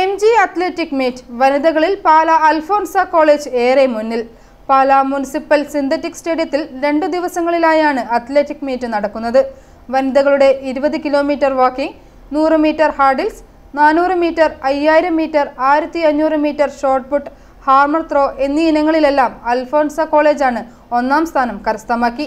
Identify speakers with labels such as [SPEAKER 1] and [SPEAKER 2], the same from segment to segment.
[SPEAKER 1] M G athletic meet വനിതകളിൽ Pala Alphonsa college ഏറെ മുന്നിൽ. പാല മുനിസിപ്പൽ സിന്തറ്റിക് സ്റ്റേഡിയത്തിൽ രണ്ടു ദിവസങ്ങളിലായാണ് അത്ലറ്റിക് മീറ്റ് നടക്കുന്നത്. വനിതകളുടെ ഇരുപത് കിലോമീറ്റർ വാക്കിംഗ് നൂറ് മീറ്റർ ഹാർഡിൽസ് നാനൂറ് മീറ്റർ അയ്യായിരം മീറ്റർ ആയിരത്തി അഞ്ഞൂറ് metre shot put hammer throw എന്നീ ഇനങ്ങളിലെല്ലാം അൽഫോൺസ കോളേജാണ് ഒന്നാം സ്ഥാനം കരസ്ഥമാക്കി.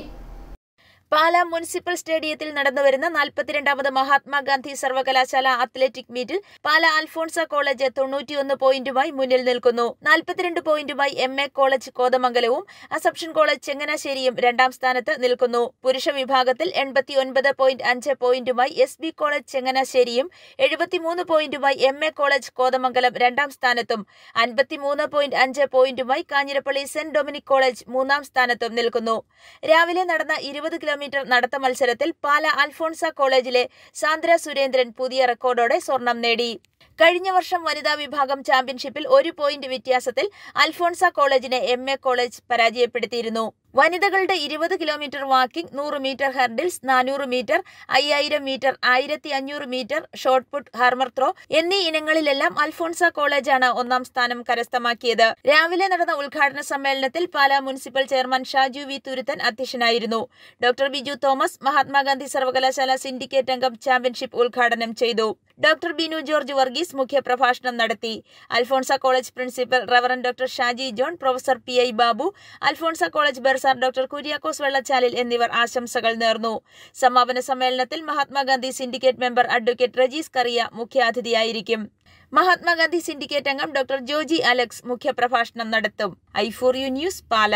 [SPEAKER 2] പാല മുനിസിപ്പൽ സ്റ്റേഡിയത്തിൽ നടന്നുവരുന്ന നാൽപ്പത്തിരണ്ടാമത് മഹാത്മാഗാന്ധി സർവകലാശാല അത്ലറ്റിക് മീറ്റിൽ പാല അൽഫോൺസ കോളേജ് തൊണ്ണൂറ്റിയൊന്ന് പോയിന്റുമായി മുന്നിൽ നിൽക്കുന്നു. നാൽപ്പത്തിരണ്ട് പോയിന്റുമായി എം എ കോളേജ് കോതമംഗലവും അസപ്ഷൻ കോളേജ് ചെങ്ങനാശ്ശേരിയും രണ്ടാം സ്ഥാനത്ത് നിൽക്കുന്നു. പുരുഷ വിഭാഗത്തിൽ എൺപത്തിയൊൻപത് പോയിന്റ് അഞ്ച് പോയിന്റുമായി എസ് ബി കോളേജ് ചെങ്ങനാശ്ശേരിയും എഴുപത്തിമൂന്ന് പോയിന്റുമായി എം എ കോളേജ് കോതമംഗലം രണ്ടാം സ്ഥാനത്തും അൻപത്തിമൂന്ന് പോയിന്റ് അഞ്ച് പോയിന്റുമായി കാഞ്ഞിരപ്പള്ളി സെന്റ് ഡൊമിനിക് കോളേജ് മൂന്നാം സ്ഥാനത്തും നിൽക്കുന്നു. രാവിലെ നടന്ന ഇരുപത് കിലോമീറ്റർ നടത്ത മത്സരത്തിൽ പാല അൽഫോൺസ കോളേജിലെ സാന്ദ്ര സുരേന്ദ്രൻ പുതിയ റെക്കോർഡോടെ സ്വർണം നേടി. കഴിഞ്ഞ വർഷം വനിതാ വിഭാഗം ചാമ്പ്യൻഷിപ്പിൽ ഒരു പോയിന്റ് വ്യത്യാസത്തിൽ അൽഫോൺസ കോളേജിനെ എം എ കോളേജ് പരാജയപ്പെടുത്തിയിരുന്നു. വനിതകളുടെ ഇരുപത് കിലോമീറ്റർ വാക്കിംഗ് നൂറ് മീറ്റർ ഹെർഡിൽസ് നാനൂറ് മീറ്റർ അയ്യായിരം മീറ്റർ ആയിരത്തി അഞ്ഞൂറ് metre shot put hammer throw എന്നീ ഇനങ്ങളിലെല്ലാം അൽഫോൺസ കോളേജാണ് ഒന്നാം സ്ഥാനം കരസ്ഥമാക്കിയത്. രാവിലെ നടന്ന ഉദ്ഘാടന സമ്മേളനത്തിൽ Pala municipal chairman Shaju V. Thuruthan അധ്യക്ഷനായിരുന്നു. ഡോക്ടർ ബിജു തോമസ് മഹാത്മാഗാന്ധി സർവകലാശാല സിൻഡിക്കേറ്റ് അംഗം ചാമ്പ്യൻഷിപ്പ് ഉദ്ഘാടനം ചെയ്തു. ഡോക്ടർ ബിനു ജോർജ് വർഗീസ് മുഖ്യപ്രഭാഷണം നടത്തി. Alphonsa college principal reverend doctor Shaji John professor P I Babu Alphonsa college bursar doctor Kuriakose Vellachalil എന്നിവർ ആശംസകൾ നേർന്നു. സമാപന സമ്മേളനത്തിൽ Mahatma Gandhi syndicate member advocate Rejis Kariya മുഖ്യാതിഥിയായിരിക്കും. Mahatma Gandhi syndicate അംഗം ഡോക്ടർ ജോജി അലക്സ് മുഖ്യപ്രഭാഷണം നടത്തും. I four U news Pala.